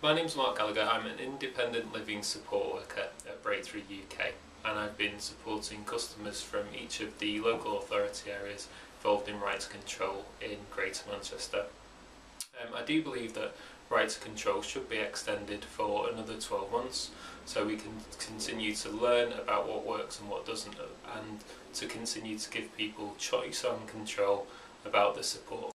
My name's Mark Gallagher. I'm an independent living support worker at Breakthrough UK and I've been supporting customers from each of the local authority areas involved in right to control in Greater Manchester. Um, I do believe that right to control should be extended for another 12 months so we can continue to learn about what works and what doesn't and to continue to give people choice and control about the support.